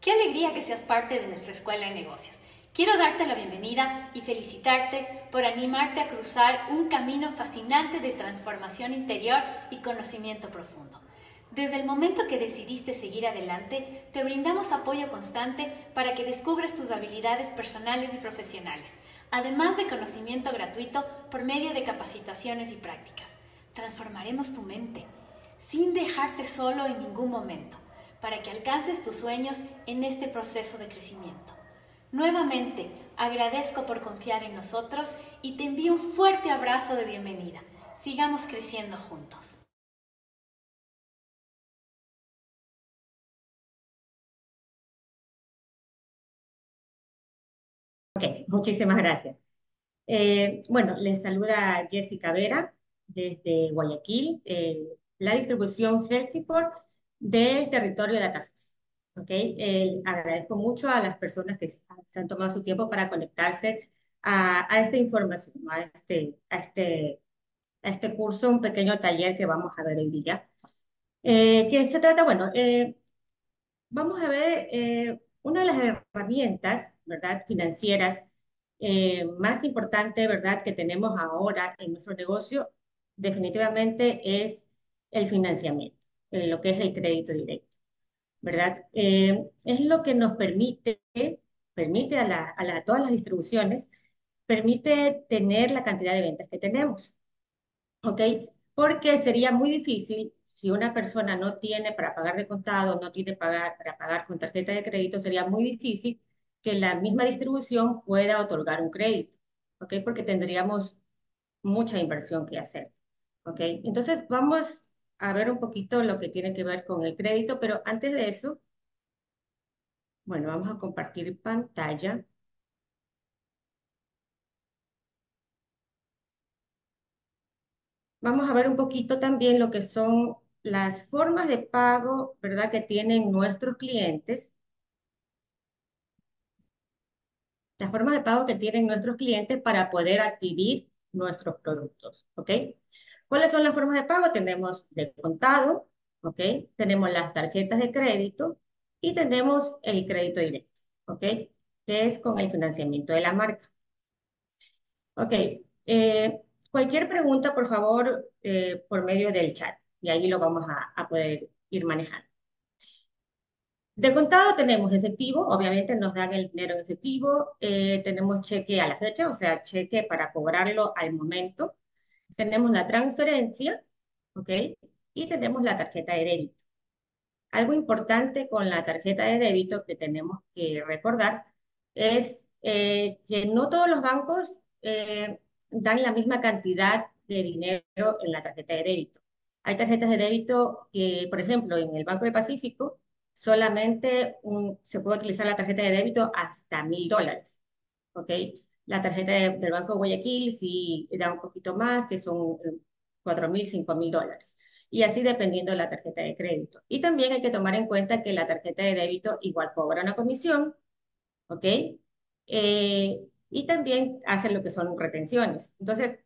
Qué alegría que seas parte de nuestra escuela de negocios. Quiero darte la bienvenida y felicitarte por animarte a cruzar un camino fascinante de transformación interior y conocimiento profundo. Desde el momento que decidiste seguir adelante, te brindamos apoyo constante para que descubras tus habilidades personales y profesionales, además de conocimiento gratuito por medio de capacitaciones y prácticas. Transformaremos tu mente sin dejarte solo en ningún momento, para que alcances tus sueños en este proceso de crecimiento. Nuevamente, agradezco por confiar en nosotros y te envío un fuerte abrazo de bienvenida. Sigamos creciendo juntos. Ok, muchísimas gracias. Eh, bueno, les saluda Jessica Vera desde Guayaquil, eh, la distribución Healthiport del territorio de la casa. Okay. Eh, agradezco mucho a las personas que se han tomado su tiempo para conectarse a, esta información, a este, a, este, a este curso, un pequeño taller que vamos a ver hoy día. Eh, que se trata, bueno, eh, vamos a ver eh, una de las herramientas, ¿verdad?, financieras más importantes, ¿verdad?, que tenemos ahora en nuestro negocio, definitivamente es el financiamiento, lo que es el crédito directo. ¿verdad? Eh, es lo que nos permite, permite a, la, a, todas las distribuciones, permite tener la cantidad de ventas que tenemos, ¿ok? Porque sería muy difícil si una persona no tiene para pagar de contado, no tiene pagar, para pagar con tarjeta de crédito, sería muy difícil que la misma distribución pueda otorgar un crédito, ¿ok? Porque tendríamos mucha inversión que hacer, ¿ok? Entonces, vamos a ver un poquito lo que tiene que ver con el crédito, pero antes de eso, bueno, vamos a compartir pantalla. Vamos a ver un poquito también lo que son las formas de pago, ¿verdad?, que tienen nuestros clientes. Las formas de pago que tienen nuestros clientes para poder adquirir nuestros productos, ¿ok? ¿Cuáles son las formas de pago? Tenemos de contado, ¿ok? Tenemos las tarjetas de crédito y tenemos el crédito directo, ¿ok? Que es con el financiamiento de la marca. Ok, eh, cualquier pregunta, por favor, eh, por medio del chat y ahí lo vamos a, poder ir manejando. De contado tenemos efectivo, obviamente nos dan el dinero en efectivo, eh, tenemos cheque a la fecha, o sea, cheque para cobrarlo al momento, tenemos la transferencia, ¿ok? Y tenemos la tarjeta de débito. Algo importante con la tarjeta de débito que tenemos que recordar es eh, que no todos los bancos eh, dan la misma cantidad de dinero en la tarjeta de débito. Hay tarjetas de débito que, por ejemplo, en el Banco del Pacífico, solamente se puede utilizar la tarjeta de débito hasta mil dólares. ¿Ok? La tarjeta del Banco de Guayaquil sí da un poquito más, que son 4 mil, 5 mil dólares. Y así dependiendo de la tarjeta de crédito. Y también hay que tomar en cuenta que la tarjeta de débito igual cobra una comisión, ¿ok? Eh, y también hace lo que son retenciones. Entonces,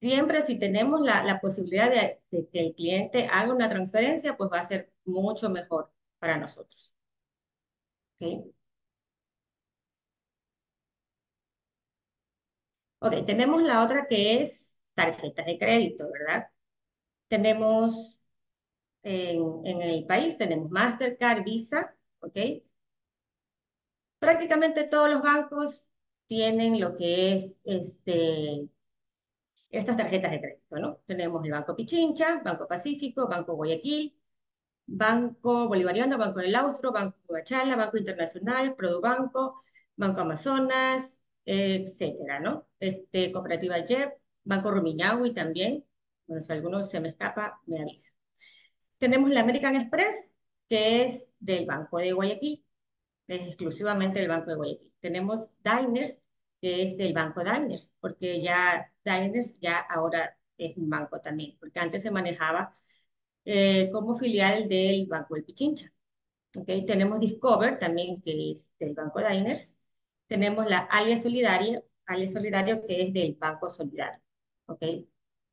siempre si tenemos la, la posibilidad de, de, que el cliente haga una transferencia, pues va a ser mucho mejor para nosotros. ¿Ok? Ok, tenemos la otra que es tarjetas de crédito, ¿verdad? Tenemos en, en el país, tenemos Mastercard, Visa, ¿ok? Prácticamente todos los bancos tienen lo que es este, estas tarjetas de crédito, ¿no? Tenemos el Banco Pichincha, Banco Pacífico, Banco Guayaquil, Banco Bolivariano, Banco del Austro, Banco Guachala, Banco Internacional, Produbanco, Banco Amazonas, etcétera, ¿no? Este, Cooperativa JEP, Banco Rumiñahui también, bueno, si alguno se me escapa, me avisa. Tenemos la American Express, que es del Banco de Guayaquil, es exclusivamente del Banco de Guayaquil. Tenemos Diners, que es del Banco Diners, porque ya Diners ya ahora es un banco también, porque antes se manejaba eh, como filial del Banco del Pichincha. Okay. Tenemos Discover también, que es del Banco Diners, tenemos la alias solidaria, alias solidario que es del Banco Solidario, ¿ok?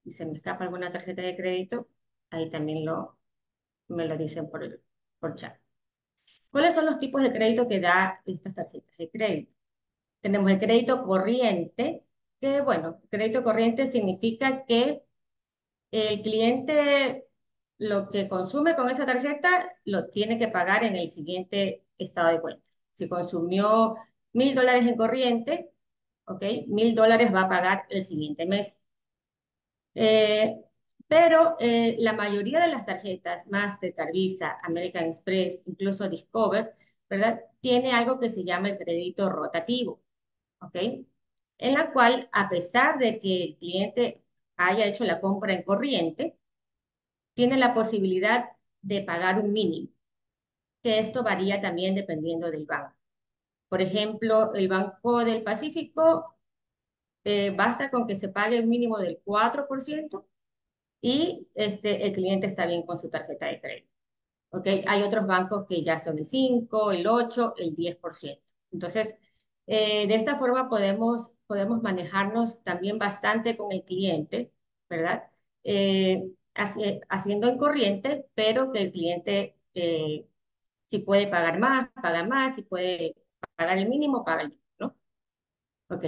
Y se me escapa alguna tarjeta de crédito, ahí también lo, me lo dicen por, por chat. ¿Cuáles son los tipos de crédito que da estas tarjetas de crédito? Tenemos el crédito corriente, que bueno, crédito corriente significa que el cliente lo que consume con esa tarjeta lo tiene que pagar en el siguiente estado de cuentas. Si consumió mil dólares en corriente, ¿ok? Mil dólares va a pagar el siguiente mes. Eh, pero eh, la mayoría de las tarjetas, Mastercard, Visa, American Express, incluso Discover, ¿verdad? Tiene algo que se llama el crédito rotativo, ¿ok? En la cual, a pesar de que el cliente haya hecho la compra en corriente, tiene la posibilidad de pagar un mínimo, que esto varía también dependiendo del banco. Por ejemplo, el Banco del Pacífico, eh, basta con que se pague un mínimo del 4% y este, el cliente está bien con su tarjeta de crédito. ¿Okay? Hay otros bancos que ya son el 5, el 8, el 10%. Entonces, eh, de esta forma podemos, podemos manejarnos también bastante con el cliente, ¿verdad? Eh, haciendo en corriente, pero que el cliente, eh, si puede pagar más, paga más, si puede pagar el mínimo, paga el ¿no? Ok.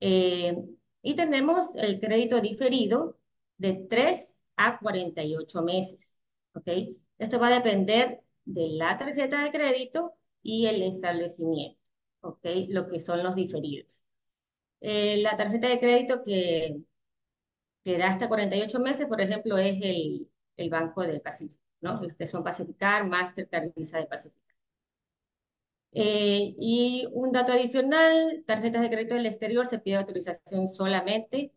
Eh, y tenemos el crédito diferido de 3 a 48 meses, ¿ok? Esto va a depender de la tarjeta de crédito y el establecimiento, ¿ok? Lo que son los diferidos. Eh, la tarjeta de crédito que que da hasta 48 meses, por ejemplo, es el, el Banco del Pacífico, ¿no? Los que son Pacificar, Mastercard, Visa de Pacificar. Eh, y un dato adicional, tarjetas de crédito del exterior se pide autorización solamente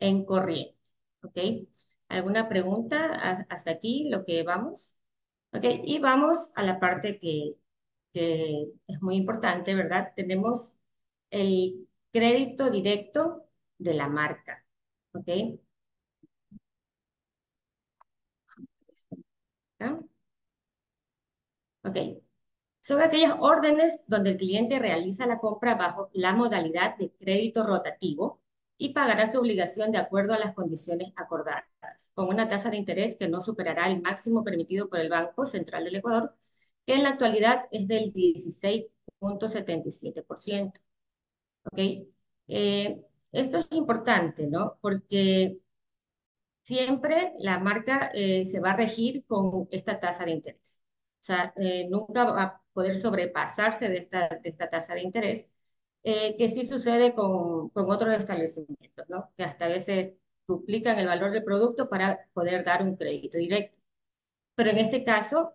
en corriente, ¿ok? ¿Alguna pregunta hasta aquí, lo que vamos? Ok, y vamos a la parte que, que es muy importante, ¿verdad? Tenemos el crédito directo de la marca. ¿ok? Ok. Son aquellas órdenes donde el cliente realiza la compra bajo la modalidad de crédito rotativo y pagará su obligación de acuerdo a las condiciones acordadas, con una tasa de interés que no superará el máximo permitido por el Banco Central del Ecuador, que en la actualidad es del 16.77%. ¿Ok? Eh, esto es importante, ¿no? Porque siempre la marca eh, se va a regir con esta tasa de interés. O sea, eh, nunca va poder sobrepasarse de esta, de esta tasa de interés, eh, que sí sucede con, con otros establecimientos, ¿no? Que hasta a veces duplican el valor del producto para poder dar un crédito directo. Pero en este caso,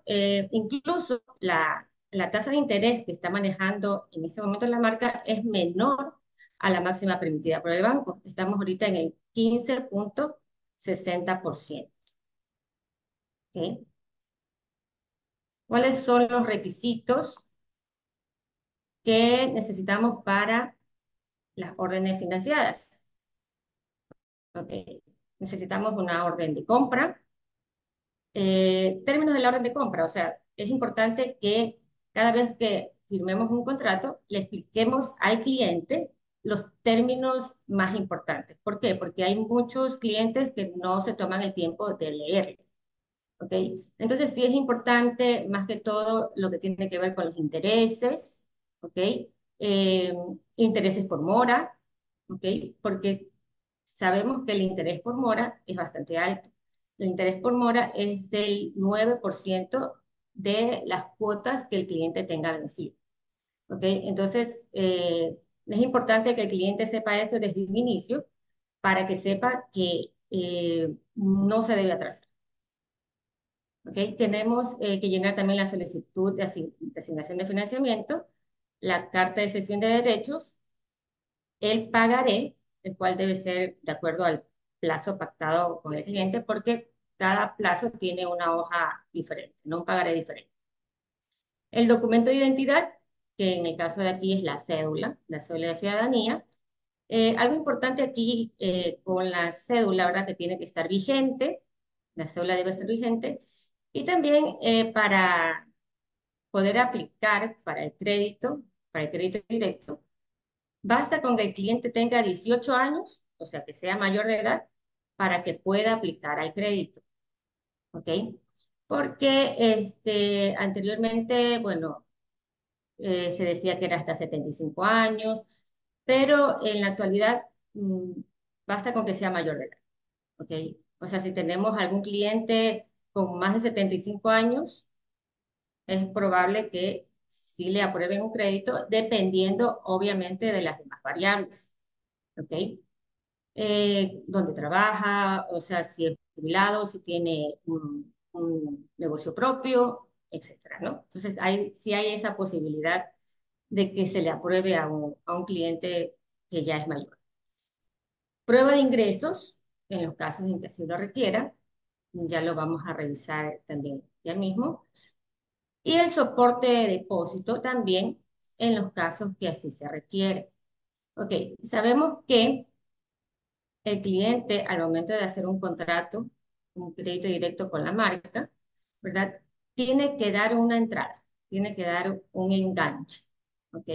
incluso la, la tasa de interés que está manejando en este momento la marca es menor a la máxima permitida por el banco. Estamos ahorita en el 15.60%. ¿Okay? ¿Cuáles son los requisitos que necesitamos para las órdenes financiadas? Okay. Necesitamos una orden de compra. Eh, términos de la orden de compra, o sea, es importante que cada vez que firmemos un contrato, le expliquemos al cliente los términos más importantes. ¿Por qué? Porque hay muchos clientes que no se toman el tiempo de leerlo. Entonces sí es importante más que todo lo que tiene que ver con los intereses. Eh, intereses por mora. Porque sabemos que el interés por mora es bastante alto. El interés por mora es del 9% de las cuotas que el cliente tenga vencido. Entonces, eh, es importante que el cliente sepa esto desde un inicio para que sepa que eh, no se debe atrasar. ¿Okay? Tenemos eh, que llenar también la solicitud de, asignación de financiamiento, la carta de cesión de derechos, el pagaré, el cual debe ser de acuerdo al plazo pactado con el cliente, porque cada plazo tiene una hoja diferente, no un pagaré diferente. El documento de identidad, que en el caso de aquí es la cédula, la cédula de ciudadanía. Eh, algo importante aquí eh, con la cédula, ¿verdad? Que tiene que estar vigente, la cédula debe estar vigente, y también eh, para poder aplicar para el crédito, para el crédito directo, basta con que el cliente tenga 18 años, o sea, que sea mayor de edad, para que pueda aplicar al crédito. ¿Ok? Porque este, anteriormente, bueno, eh, se decía que era hasta 75 años, pero en la actualidad mm, basta con que sea mayor de edad. ¿ok? O sea, si tenemos algún cliente con más de 75 años, es probable que sí le aprueben un crédito, dependiendo obviamente de las demás variables. ¿Ok? Eh, dónde trabaja, o sea, si es jubilado, si tiene un, negocio propio, etcétera, ¿no? Entonces, hay, sí hay esa posibilidad de que se le apruebe a un, a un cliente que ya es mayor. Prueba de ingresos, en los casos en que así lo requiera, ya lo vamos a revisar también ya mismo. Y el soporte de depósito también en los casos que así se requiere. Ok, sabemos que el cliente al momento de hacer un contrato, un crédito directo con la marca, ¿verdad? Tiene que dar una entrada, tiene que dar un enganche, ¿ok?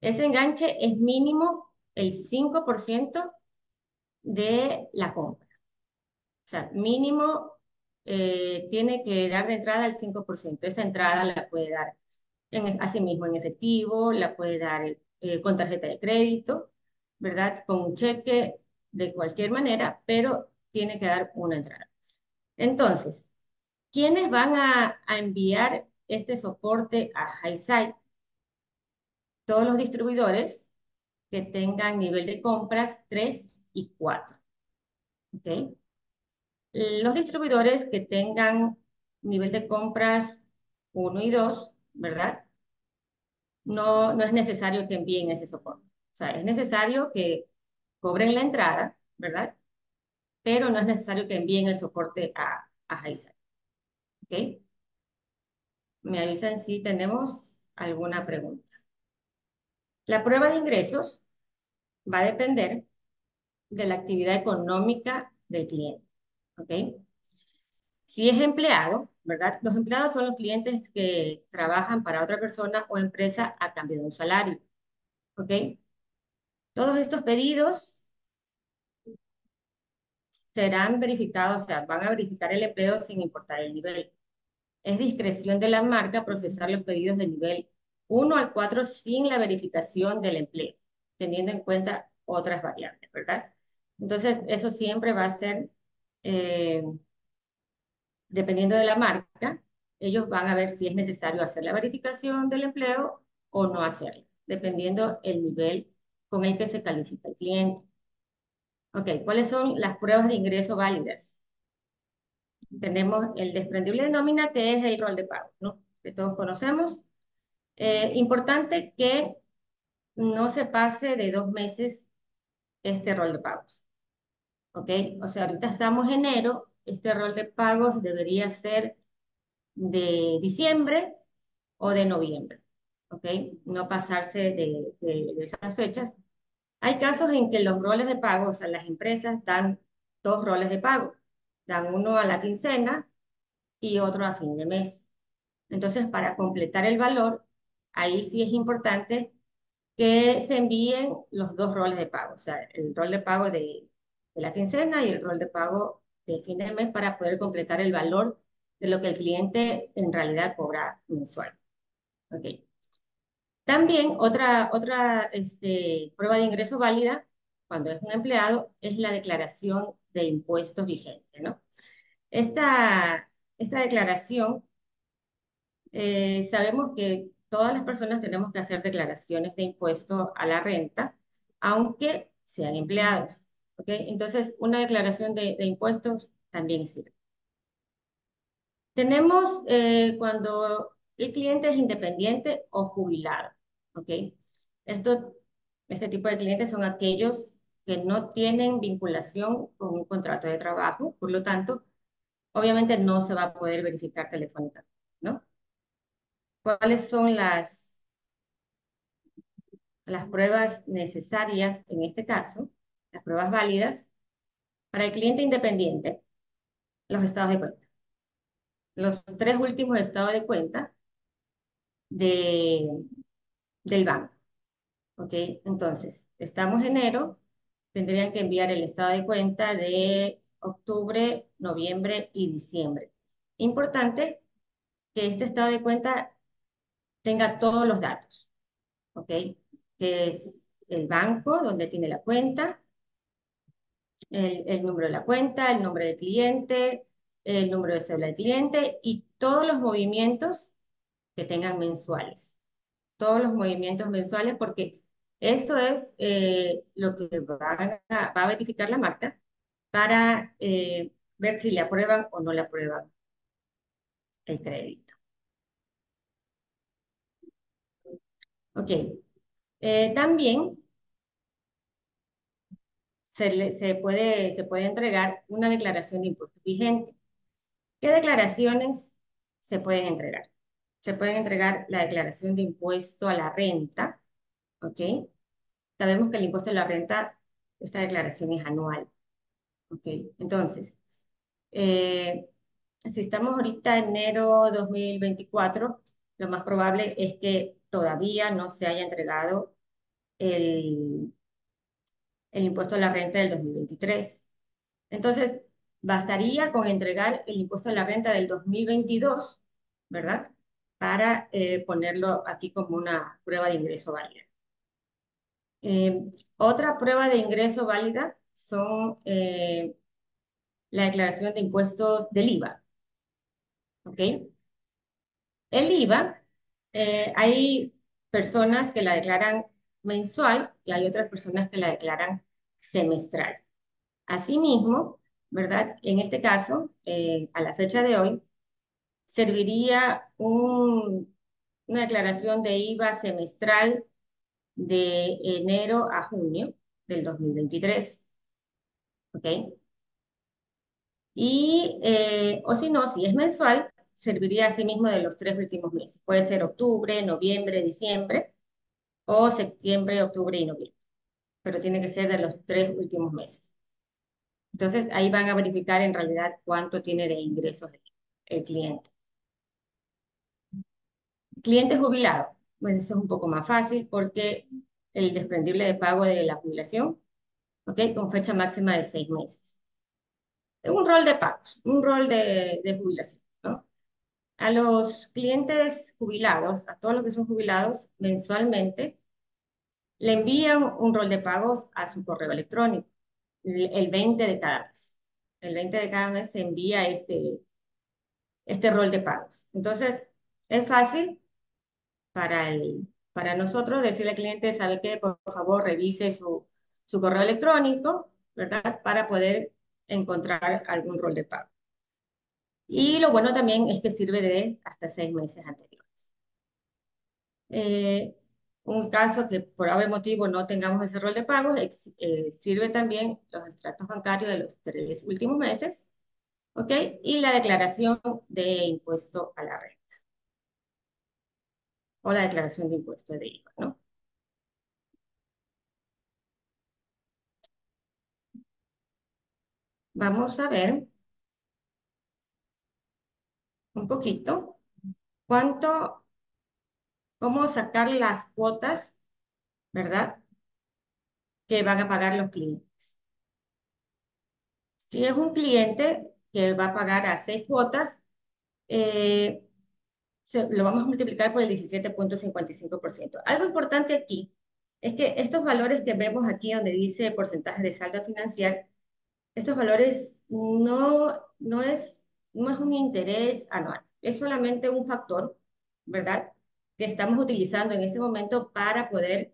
Ese enganche es mínimo el 5% de la compra. O sea, mínimo eh, tiene que dar de entrada el 5%. Esa entrada la puede dar en, así mismo en efectivo, la puede dar eh, con tarjeta de crédito, ¿verdad? Con un cheque de cualquier manera, pero tiene que dar una entrada. Entonces, ¿quiénes van a, enviar este soporte a HighSide? Todos los distribuidores que tengan nivel de compras 3 y 4. ¿Ok? Los distribuidores que tengan nivel de compras 1 y 2, ¿verdad? No, no es necesario que envíen ese soporte. O sea, es necesario que cobren la entrada, ¿verdad? Pero no es necesario que envíen el soporte a, a ¿Ok? Me avisan si tenemos alguna pregunta. La prueba de ingresos va a depender de la actividad económica del cliente. ¿Ok? Si es empleado, ¿verdad? Los empleados son los clientes que trabajan para otra persona o empresa a cambio de un salario. ¿Ok? Todos estos pedidos serán verificados, o sea, van a verificar el empleo sin importar el nivel. Es discreción de la marca procesar los pedidos de nivel 1 al 4 sin la verificación del empleo, teniendo en cuenta otras variables, ¿verdad? Entonces, eso siempre va a ser, eh, dependiendo de la marca, ellos van a ver si es necesario hacer la verificación del empleo o no hacerlo, dependiendo el nivel con el que se califica el cliente. Ok, ¿cuáles son las pruebas de ingreso válidas? Tenemos el desprendible de nómina, que es el rol de pago, ¿no? Que todos conocemos. Eh, importante que no se pase de dos meses este rol de pagos. ¿Ok? O sea, ahorita estamos en enero, este rol de pagos debería ser de diciembre o de noviembre. ¿Ok? No pasarse de, de esas fechas hay casos en que los roles de pago, o sea, las empresas dan dos roles de pago. Dan uno a la quincena y otro a fin de mes. Entonces, para completar el valor, ahí sí es importante que se envíen los dos roles de pago, o sea, el rol de pago de, de la quincena y el rol de pago de fin de mes para poder completar el valor de lo que el cliente en realidad cobra mensual. Okay. También otra, otra este, prueba de ingreso válida cuando es un empleado es la declaración de impuestos vigente, ¿no? Esta, esta declaración, eh, sabemos que todas las personas tenemos que hacer declaraciones de impuesto a la renta, aunque sean empleados, ¿ok? Entonces, una declaración de, impuestos también sirve. Tenemos eh, cuando el cliente es independiente o jubilado. ¿ok? Esto, este tipo de clientes son aquellos que no tienen vinculación con un contrato de trabajo, por lo tanto, obviamente no se va a poder verificar telefónicamente, ¿no? ¿Cuáles son las, las pruebas necesarias en este caso? Las pruebas válidas para el cliente independiente, los estados de cuenta. Los tres últimos estados de cuenta de, del banco. ¿Ok? Entonces, estamos en enero, tendrían que enviar el estado de cuenta de octubre, noviembre y diciembre. Importante que este estado de cuenta tenga todos los datos, ¿ok? Que es el banco donde tiene la cuenta, el, el número de la cuenta, el nombre del cliente, el número de cédula del cliente y todos los movimientos que tengan mensuales. Todos los movimientos mensuales porque esto es eh, lo que va a, verificar la marca para eh, ver si le aprueban o no le aprueban el crédito. Ok. Eh, también se, se, puede, se puede entregar una declaración de impuestos vigente. ¿Qué declaraciones se pueden entregar? Se pueden entregar la declaración de impuesto a la renta, ¿ok? Sabemos que el impuesto a la renta, esta declaración es anual, ¿ok? Entonces, eh, si estamos ahorita en enero 2024, lo más probable es que todavía no se haya entregado el, el impuesto a la renta del 2023. Entonces, bastaría con entregar el impuesto a la renta del 2022, ¿verdad? Para eh, ponerlo aquí como una prueba de ingreso válida. Eh, otra prueba de ingreso válida son eh, la declaración de impuestos del IVA. ¿Ok? El IVA, hay personas que la declaran mensual y hay otras personas que la declaran semestral. Asimismo, ¿verdad? En este caso, eh, a la fecha de hoy, serviría un, una declaración de IVA semestral de enero a junio del 2023. ¿Ok? Y, eh, o si no, si es mensual, serviría así mismo de los tres últimos meses. Puede ser octubre, noviembre, diciembre, o septiembre, octubre y noviembre. Pero tiene que ser de los tres últimos meses. Entonces, ahí van a verificar en realidad cuánto tiene de ingresos el cliente. Cliente jubilado, pues eso es un poco más fácil porque el desprendible de pago de la jubilación, ¿ok? Con fecha máxima de seis meses. Un rol de pagos, un rol de, jubilación. A los clientes jubilados, a todos los que son jubilados, mensualmente, le envían un rol de pagos a su correo electrónico, el 20 de cada mes. El 20 de cada mes se envía este, este rol de pagos. Entonces, es fácil para, el, para nosotros decirle al cliente, ¿sabe qué? Por favor, revise su, su correo electrónico, ¿verdad? Para poder encontrar algún rol de pago. Y lo bueno también es que sirve de hasta seis meses anteriores. Eh, un caso que por algún motivo no tengamos ese rol de pagos, eh, sirve también los extractos bancarios de los tres últimos meses, ¿ok? Y la declaración de impuesto a la renta. O la declaración de impuesto de IVA, ¿no? Vamos a ver un poquito cuánto, cómo sacar las cuotas, ¿verdad? Que van a pagar los clientes. Si es un cliente que va a pagar a seis cuotas, eh, lo vamos a multiplicar por el 17.55%. Algo importante aquí es que estos valores que vemos aquí donde dice porcentaje de saldo financiero, estos valores no, no, es, no es un interés anual, es solamente un factor, ¿verdad? Que estamos utilizando en este momento para poder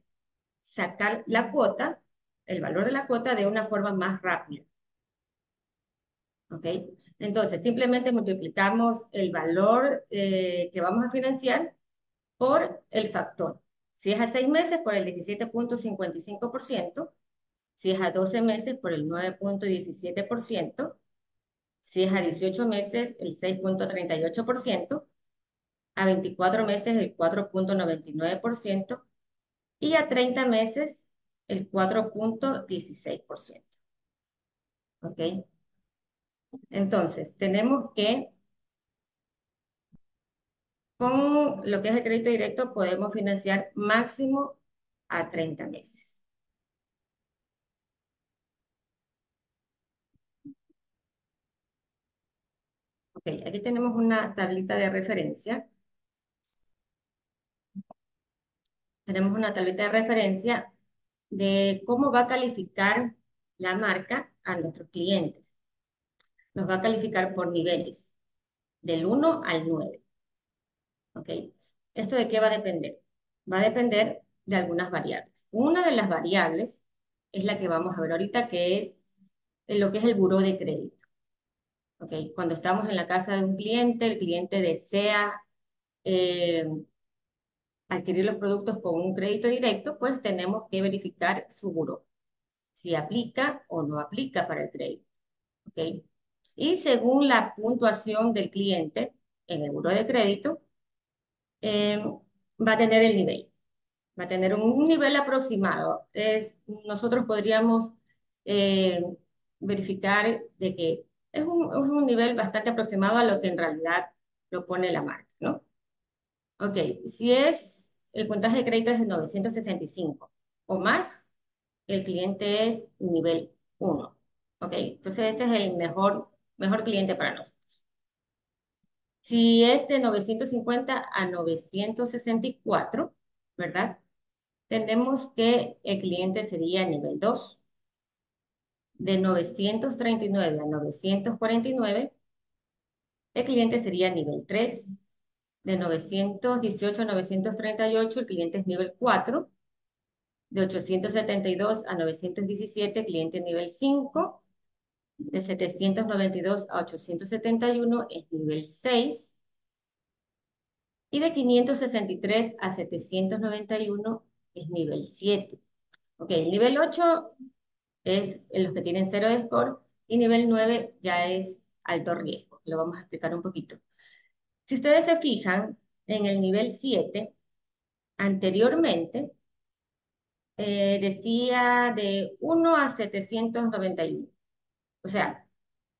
sacar la cuota, el valor de la cuota de una forma más rápida. ¿Ok? Entonces, simplemente multiplicamos el valor eh, que vamos a financiar por el factor. Si es a seis meses, por el 17.55%. Si es a 12 meses, por el 9.17%. Si es a 18 meses, el 6.38%. A 24 meses, el 4.99%. Y a 30 meses, el 4.16%. ¿Ok? Entonces, tenemos que, con lo que es el crédito directo, podemos financiar máximo a 30 meses. Aquí tenemos una tablita de referencia. tenemos una tableta de referencia de cómo va a calificar la marca a nuestros clientes. Nos va a calificar por niveles, del 1 al 9. ¿Ok? ¿Esto de qué va a depender? Va a depender de algunas variables. Una de las variables es la que vamos a ver ahorita, que es lo que es el buró de crédito. ¿Ok? Cuando estamos en la casa de un cliente, el cliente desea eh, adquirir los productos con un crédito directo, pues tenemos que verificar su buró, si aplica o no aplica para el crédito. ¿Ok? Y según la puntuación del cliente en el buró de crédito, eh, va a tener el nivel. Va a tener un nivel aproximado. Es, nosotros podríamos eh, verificar de que es un, es un nivel bastante aproximado a lo que en realidad lo pone la marca, ¿no? Ok, si es el puntaje de crédito es de 965 o más, el cliente es nivel 1. Ok, entonces este es el mejor, mejor cliente para nosotros. Si es de 950 a 964, ¿verdad? Tenemos que el cliente sería nivel 2. De 939 a 949, el cliente sería nivel 3. De 918 a 938, el cliente es nivel 4. De 872 a 917, cliente nivel 5 de 792 a 871 es nivel 6 y de 563 a 791 es nivel 7. Ok, el nivel 8 es los que tienen cero de score y nivel 9 ya es alto riesgo. Lo vamos a explicar un poquito. Si ustedes se fijan, en el nivel 7, anteriormente, eh, decía de 1 a 791. O sea,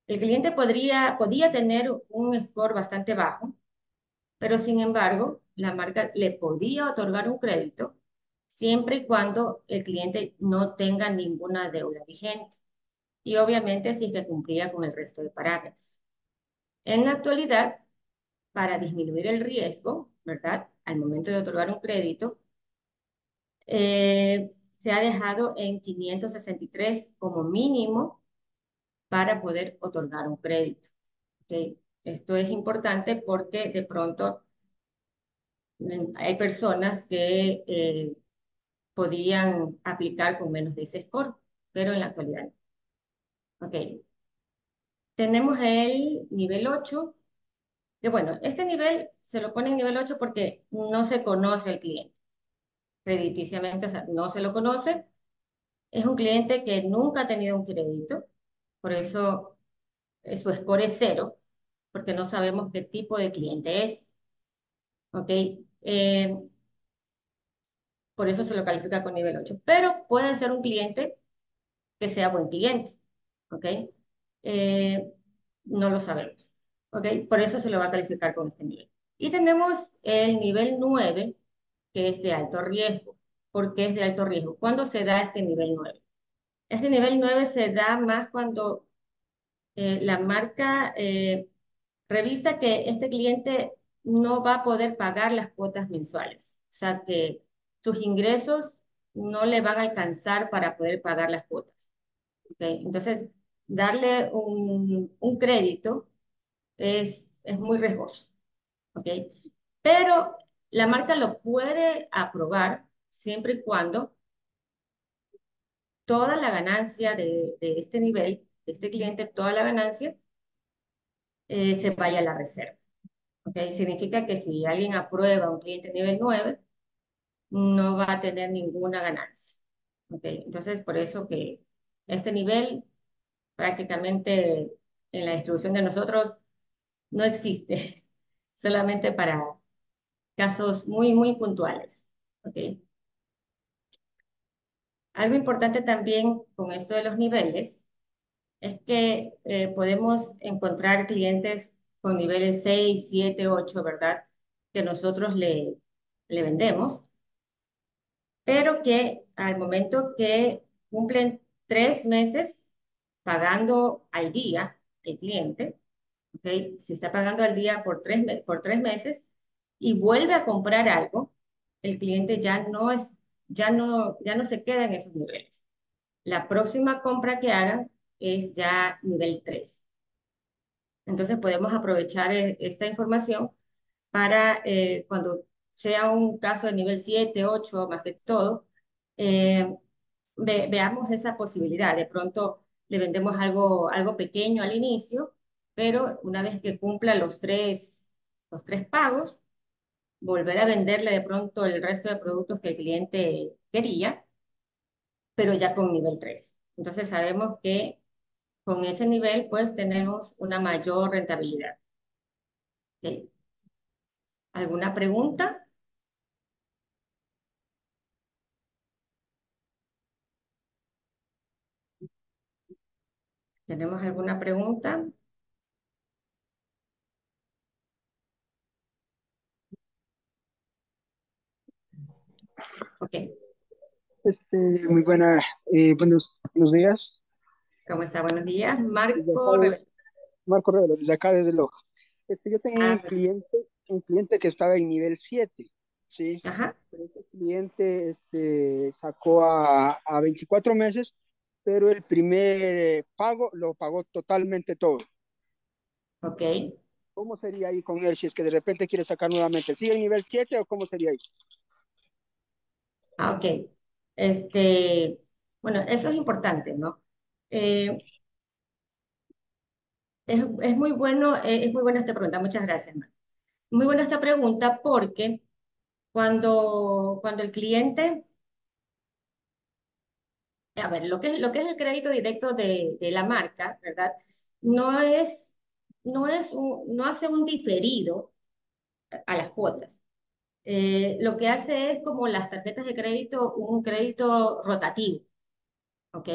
el cliente podría, podía tener un score bastante bajo, pero sin embargo, la marca le podía otorgar un crédito siempre y cuando el cliente no tenga ninguna deuda vigente. Y obviamente si es que cumplía con el resto de parámetros. En la actualidad, para disminuir el riesgo, ¿verdad? Al momento de otorgar un crédito, eh, se ha dejado en 563 como mínimo para poder otorgar un crédito. Esto es importante porque de pronto mm, hay personas que eh, podían aplicar con menos de ese score, pero en la actualidad no. Ok. Tenemos el nivel 8, que bueno, este nivel se lo pone en nivel 8 porque no se conoce el cliente. Crediticiamente, o sea, no se lo conoce. Es un cliente que nunca ha tenido un crédito, por eso eh, su score es cero, porque no sabemos qué tipo de cliente es. ¿Ok? Eh, por eso se lo califica con nivel 8. Pero puede ser un cliente que sea buen cliente. ¿Ok? Eh, no lo sabemos. ¿Ok? Por eso se lo va a calificar con este nivel. Y tenemos el nivel 9, que es de alto riesgo. ¿Por qué es de alto riesgo? ¿Cuándo se da este nivel 9? Este nivel 9 se da más cuando eh, la marca eh, revisa que este cliente no va a poder pagar las cuotas mensuales. O sea que sus ingresos no le van a alcanzar para poder pagar las cuotas. Entonces, darle un, crédito es, es muy riesgoso. Pero la marca lo puede aprobar siempre y cuando toda la ganancia de, este nivel, de este cliente, toda la ganancia, eh, se vaya a la reserva. ¿okay? Significa que si alguien aprueba un cliente nivel 9, no va a tener ninguna ganancia. ¿okay? Entonces, por eso que este nivel prácticamente en la distribución de nosotros no existe, solamente para casos muy, muy puntuales. Algo importante también con esto de los niveles es que eh, podemos encontrar clientes con niveles 6, 7, 8, ¿verdad? Que nosotros le, le vendemos, pero que al momento que cumplen tres meses pagando al día el cliente, ¿okay? si está pagando al día por tres, por tres meses y vuelve a comprar algo, el cliente ya no es, ya no, ya no se queda en esos niveles. La próxima compra que hagan es ya nivel 3. Entonces podemos aprovechar eh, esta información para eh, cuando sea un caso de nivel 7, 8, más que todo, eh, veamos esa posibilidad. De pronto le vendemos algo, algo pequeño al inicio, pero una vez que cumpla los tres, los tres pagos, volver a venderle de pronto el resto de productos que el cliente quería, pero ya con nivel 3. Entonces sabemos que con ese nivel pues tenemos una mayor rentabilidad. ¿Alguna pregunta? ¿Tenemos alguna pregunta? Ok. Este, muy buena, eh, buenos, buenos días. ¿Cómo está? Buenos días. Marco Marco Revelo, desde acá, desde Loja. Este, yo tenía un ah, cliente, un cliente que estaba en nivel 7, ¿sí? Ajá. Pero este cliente este, sacó a, a 24 meses, pero el primer pago lo pagó totalmente todo. Ok. ¿Cómo sería ahí con él si es que de repente quiere sacar nuevamente? ¿Sigue en nivel 7 o cómo sería ahí? Ah, ok. Este, bueno, eso es importante, ¿no? Eh, es, es, muy bueno, eh, es muy buena esta pregunta, muchas gracias. Muy buena esta pregunta porque cuando, cuando el cliente, a ver, lo que lo que es el crédito directo de, de la marca, ¿verdad? No es, no es un, no hace un diferido a las cuotas. Eh, lo que hace es como las tarjetas de crédito, un crédito rotativo, ¿ok?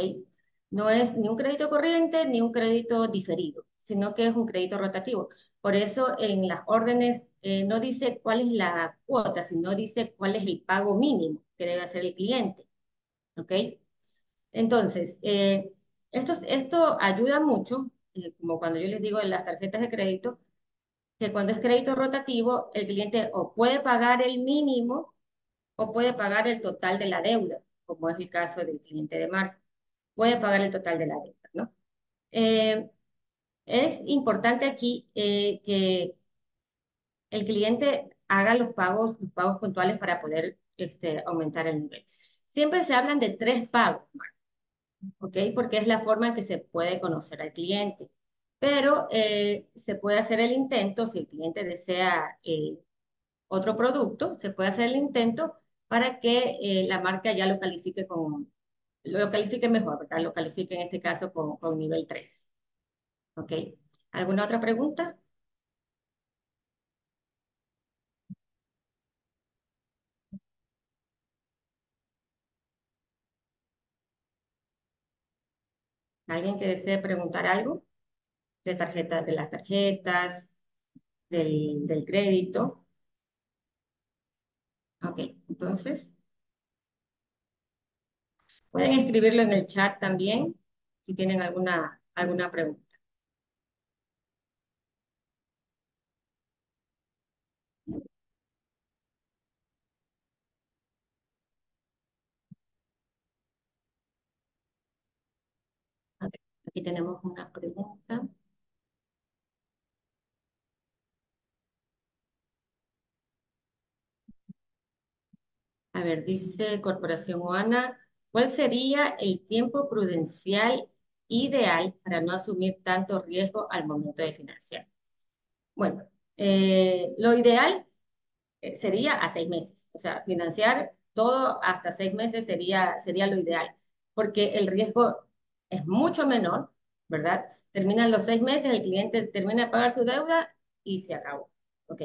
No es ni un crédito corriente ni un crédito diferido, sino que es un crédito rotativo. Por eso en las órdenes eh, no dice cuál es la cuota, sino dice cuál es el pago mínimo que debe hacer el cliente. ¿Ok? Entonces, eh, esto, esto ayuda mucho, eh, como cuando yo les digo en las tarjetas de crédito, que cuando es crédito rotativo, el cliente o puede pagar el mínimo o puede pagar el total de la deuda, como es el caso del cliente de marca. Puede pagar el total de la deuda, ¿no? es importante aquí que el cliente haga los pagos, los pagos puntuales para poder este, aumentar el nivel. Siempre se hablan de tres pagos, ¿ok? Porque es la forma en que se puede conocer al cliente. Pero eh, se puede hacer el intento, si el cliente desea eh, otro producto, se puede hacer el intento para que eh, la marca ya lo califique con, lo califique mejor, ¿verdad? Lo califique en este caso con, con nivel 3. ¿Ok? ¿Alguna otra pregunta? ¿Alguien que desee preguntar algo? De tarjetas, de las tarjetas, del, del crédito. Ok, entonces. Pueden escribirlo en el chat también, si tienen alguna, alguna pregunta. Aquí tenemos una pregunta. A ver, dice Corporación Oana, ¿cuál sería el tiempo prudencial ideal para no asumir tanto riesgo al momento de financiar? Bueno, eh, lo ideal eh, sería a seis meses. O sea, financiar todo hasta seis meses sería, sería lo ideal, porque el riesgo es mucho menor, ¿verdad? Terminan los seis meses, el cliente termina de pagar su deuda y se acabó. ¿Ok?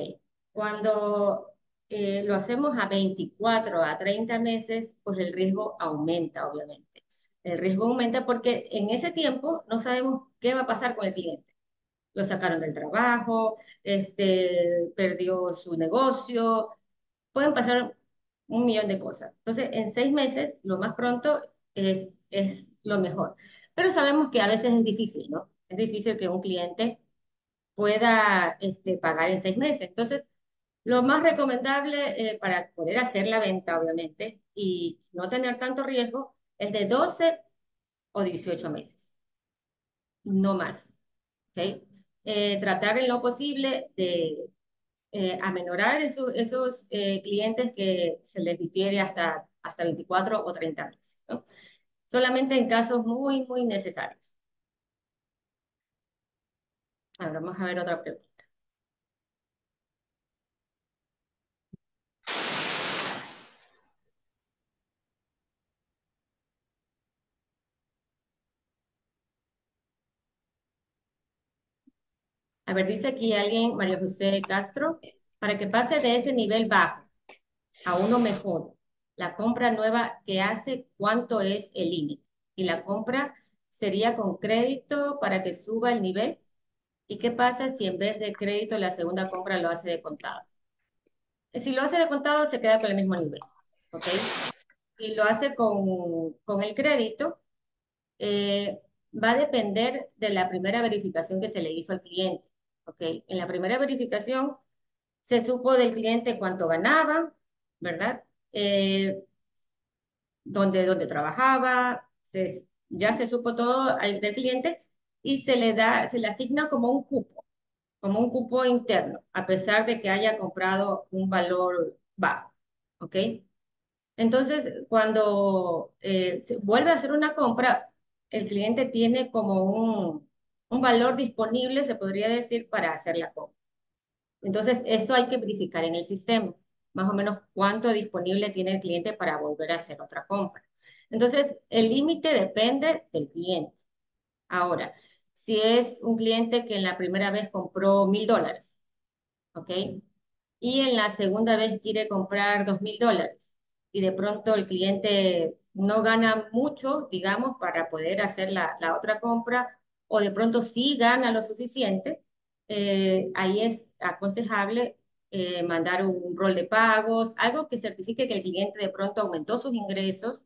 Cuando eh, lo hacemos a 24, a 30 meses, pues el riesgo aumenta, obviamente. El riesgo aumenta porque en ese tiempo no sabemos qué va a pasar con el cliente. Lo sacaron del trabajo, este, perdió su negocio, pueden pasar un millón de cosas. Entonces, en seis meses, lo más pronto es, es lo mejor. Pero sabemos que a veces es difícil, ¿no? Es difícil que un cliente pueda este, pagar en seis meses. Entonces, Lo más recomendable eh, para poder hacer la venta, obviamente, y no tener tanto riesgo, es de 12 o 18 meses. No más. ¿okay? Eh, tratar en lo posible de eh, amenorar esos eh, clientes que se les difiere hasta, hasta 24 o 30 meses. ¿no? Solamente en casos muy, muy necesarios. Ahora vamos a ver otra pregunta. A ver, dice aquí alguien, María José Castro, para que pase de ese nivel bajo a uno mejor, la compra nueva que hace, ¿cuánto es el límite? Y la compra sería con crédito para que suba el nivel. ¿Y qué pasa si en vez de crédito la segunda compra lo hace de contado? Si lo hace de contado, se queda con el mismo nivel. ¿Ok? Si lo hace con, con el crédito, eh, va a depender de la primera verificación que se le hizo al cliente. ¿Ok? En la primera verificación se supo del cliente cuánto ganaba, ¿verdad? Eh, dónde, dónde trabajaba, se, ya se supo todo al, del cliente y se le da, se le asigna como un cupo, como un cupo interno, a pesar de que haya comprado un valor bajo, ¿ok? Entonces, cuando eh, se vuelve a hacer una compra, el cliente tiene como un, un valor disponible, se podría decir, para hacer la compra. Entonces, esto hay que verificar en el sistema, más o menos cuánto disponible tiene el cliente para volver a hacer otra compra. Entonces, el límite depende del cliente. Ahora, si es un cliente que en la primera vez compró mil dólares, ¿ok? Y en la segunda vez quiere comprar dos mil dólares y de pronto el cliente no gana mucho, digamos, para poder hacer la, la otra compra o de pronto sí gana lo suficiente, eh, ahí es aconsejable eh, mandar un rol de pagos, algo que certifique que el cliente de pronto aumentó sus ingresos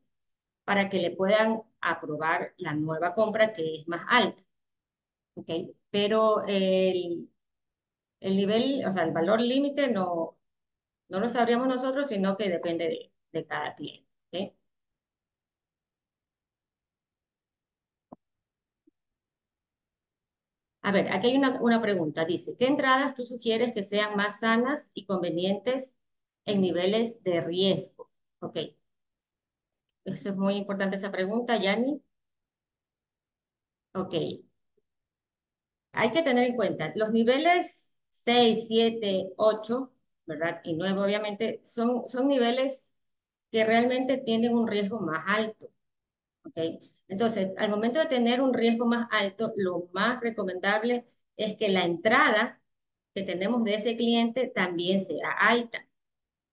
para que le puedan aprobar la nueva compra que es más alta. ¿Okay? Pero el, el nivel, o sea, el valor límite no, no lo sabríamos nosotros, sino que depende de, de cada cliente. ¿okay? A ver, aquí hay una, una pregunta. Dice, ¿qué entradas tú sugieres que sean más sanas y convenientes en niveles de riesgo? Ok. Eso es muy importante esa pregunta, Yani. Ok. Hay que tener en cuenta, los niveles 6, 7, 8, ¿verdad? Y 9, obviamente, son, son niveles que realmente tienen un riesgo más alto. ¿Ok? Entonces, al momento de tener un riesgo más alto, lo más recomendable es que la entrada que tenemos de ese cliente también sea alta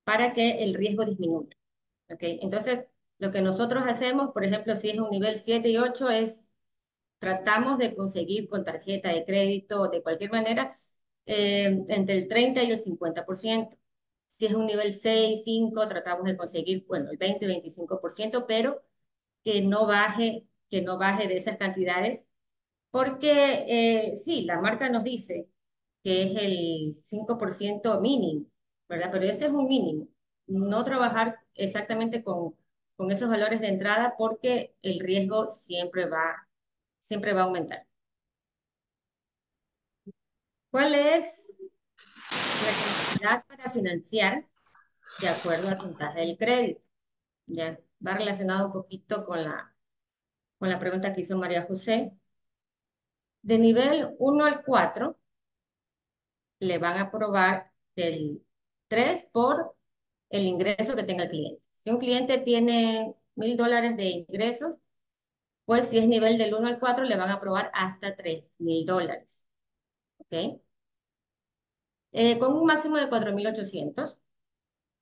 para que el riesgo disminuya. ¿ok? Entonces, lo que nosotros hacemos, por ejemplo, si es un nivel 7 y 8, es tratamos de conseguir con tarjeta de crédito de cualquier manera eh, entre el 30 y el 50%. Si es un nivel 6, 5, tratamos de conseguir, bueno, el 20, 25%, pero que no baje, que no baje de esas cantidades, porque eh, sí, la marca nos dice que es el 5% mínimo, ¿verdad? Pero ese es un mínimo. No trabajar exactamente con, con esos valores de entrada porque el riesgo siempre va, siempre va a aumentar. ¿Cuál es la cantidad para financiar de acuerdo al puntaje del crédito? Ya va relacionado un poquito con la, con la pregunta que hizo María José. De nivel 1 al 4, le van a aprobar del 3 por el ingreso que tenga el cliente. Si un cliente tiene mil dólares de ingresos, pues si es nivel del 1 al 4, le van a aprobar hasta 3 mil dólares. ¿Ok? Eh, con un máximo de 4.800.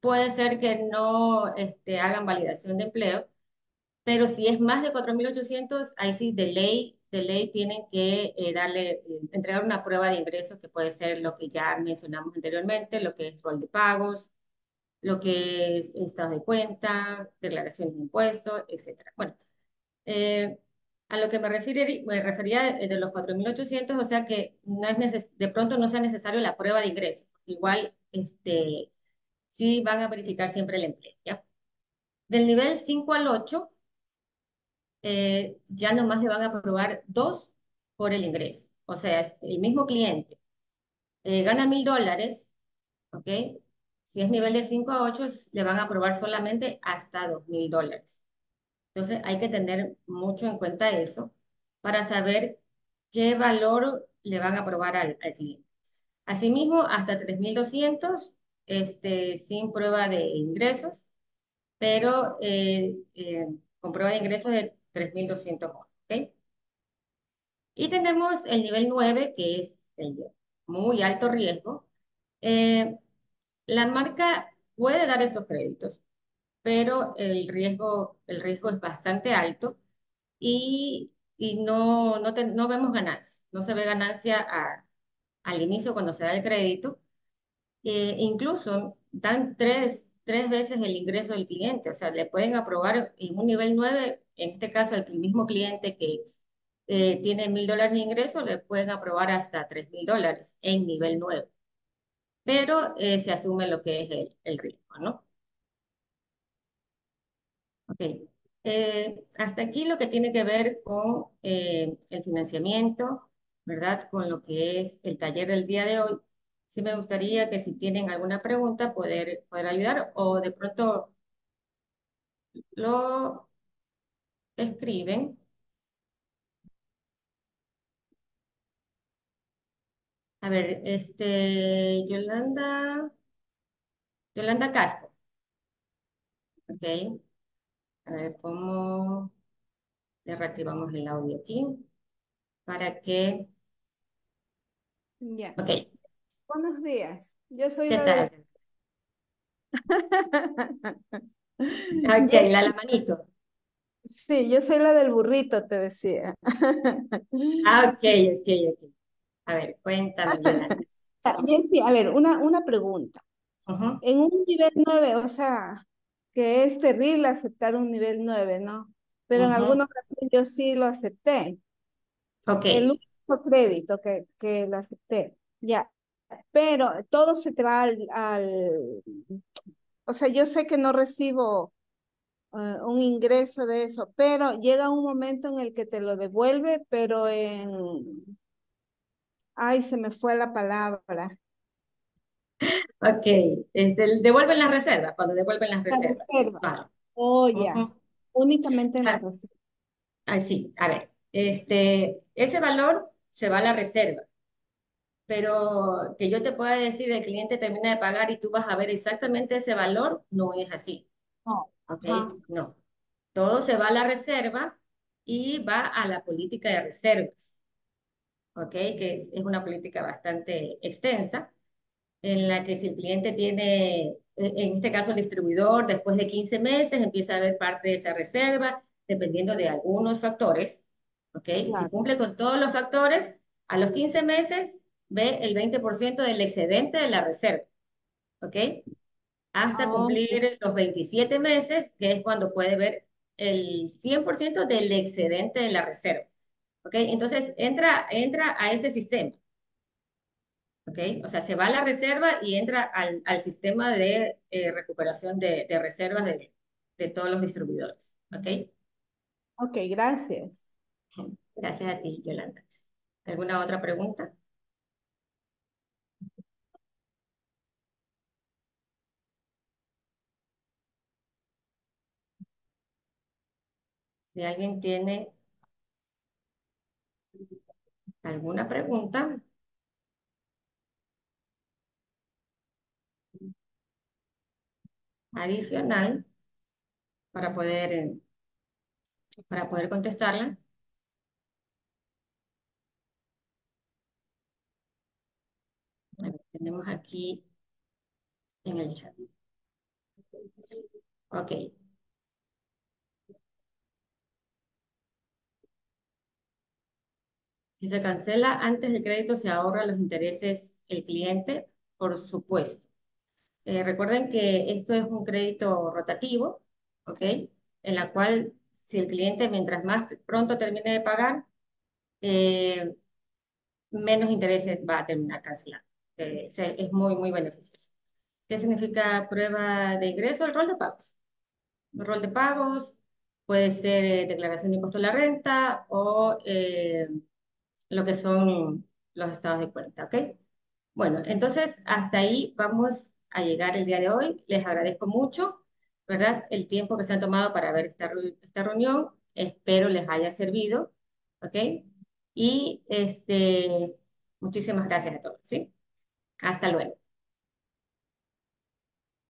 Puede ser que no este, hagan validación de empleo, pero si es más de 4.800, ahí sí de ley, de ley tienen que eh, darle, eh, entregar una prueba de ingresos que puede ser lo que ya mencionamos anteriormente, lo que es rol de pagos, lo que es estado de cuenta, declaraciones de impuestos, etc. Bueno, eh, a lo que me, me refería de, de los 4.800, o sea que no es de pronto no sea necesario la prueba de ingresos. Igual este, sí van a verificar siempre el empleo, ¿ya? Del nivel 5 al 8, eh, ya nomás le van a aprobar dos por el ingreso. O sea, el mismo cliente eh, gana mil dólares, ¿ok? Si es nivel de 5 a 8, le van a aprobar solamente hasta dos mil dólares. Entonces, hay que tener mucho en cuenta eso para saber qué valor le van a aprobar al, cliente. Asimismo, hasta 3.200, este, sin prueba de ingresos, pero eh, eh, con prueba de ingresos de 3.200, ¿ok? Y tenemos el nivel 9, que es el muy alto riesgo. Eh, la marca puede dar estos créditos, pero el riesgo, el riesgo es bastante alto y, y no, no, no, vemos ganancia. No se ve ganancia al inicio cuando se da el crédito. Eh, incluso dan tres, tres veces el ingreso del cliente, o sea, le pueden aprobar en un nivel 9, en este caso el mismo cliente que eh, tiene mil dólares de ingreso, le pueden aprobar hasta tres mil dólares en nivel 9. Pero eh, se asume lo que es el, el riesgo, ¿no? Ok. Eh, hasta aquí lo que tiene que ver con el financiamiento, ¿verdad? Con lo que es el taller del día de hoy. Sí me gustaría que si tienen alguna pregunta, poder, poder ayudar o de pronto lo escriben A ver, este, Yolanda, Yolanda Casco. Ok. A ver, ¿cómo le reactivamos el audio aquí? Para que... Ya. Ok. Buenos días. Yo soy ¿Qué la tal? de... Ok, la, la manito. Sí, yo soy la del burrito, te decía. Ah, ok, ok, ok. A ver, cuéntame, Yolanda. Jessy, a ver, una, una pregunta. Ujú, En un nivel 9, o sea, que es terrible aceptar un nivel 9, ¿no? Pero en ujú, alguna ocasión yo sí lo acepté. Ok, El único crédito que, que lo acepté. Ya. Pero todo se te va al, al- o sea, yo sé que no recibo eh, un ingreso de eso, pero llega un momento en el que te lo devuelve, pero en, ay, se me fue la palabra. ok. Este, devuelven las reservas, cuando devuelven las La reservas. reserva. Vale. Oh, ya. ujú. Únicamente en la Ah, reserva. ah, sí, a ver. Este, ese valor se va a la reserva. Pero que yo te pueda decir el cliente termina de pagar y tú vas a ver exactamente ese valor, no es así, No. ¿ok? No. Todo se va a la reserva y va a la política de reservas, ¿ok? Que es, es una política bastante extensa, en la que si el cliente tiene, en en este caso el distribuidor, después de 15 meses empieza a ver parte de esa reserva, dependiendo de algunos factores, ¿ok? Si Claro. cumple con todos los factores, a los 15 meses ve el 20% del excedente de la reserva, ¿ok? Hasta Oh, cumplir los 27 meses, que es cuando puede ver el 100% del excedente de la reserva, ¿ok? Entonces, entra, entra a ese sistema, ¿ok? O sea, se va a la reserva y entra al, al sistema de eh, recuperación de, de reservas de, de todos los distribuidores, ¿ok? ok, gracias. Gracias a ti, Yolanda. ¿Alguna otra pregunta? Si alguien tiene alguna pregunta, adicional para poder, para poder contestarla. Tenemos aquí en el chat. Ok. Si se cancela antes del crédito, se ahorra los intereses el cliente, por supuesto. Eh, recuerden que esto es un crédito rotativo, ¿ok? En la cual si el cliente mientras más pronto termine de pagar, eh, menos intereses va a terminar cancelando. Eh, es muy, muy beneficioso. ¿Qué significa prueba de ingreso? El rol de pagos. El rol de pagos puede ser eh, declaración de impuesto a la renta o eh, lo que son los estados de cuenta, ¿ok? Bueno, entonces hasta ahí vamos a llegar el día de hoy. Les agradezco mucho, ¿verdad? El tiempo que se han tomado para ver esta, esta reunión. Espero les haya servido, ¿ok? Y este, muchísimas gracias a todos, ¿sí? Hasta luego.